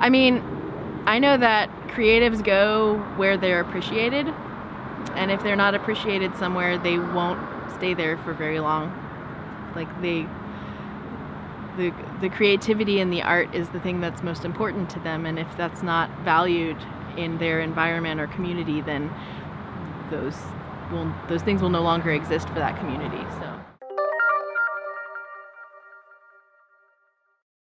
I mean, I know that creatives go where they're appreciated, and if they're not appreciated somewhere, they won't stay there for very long. Like they, the the creativity and the art is the thing that's most important to them, and if that's not valued in their environment or community, then those will those things will no longer exist for that community. So.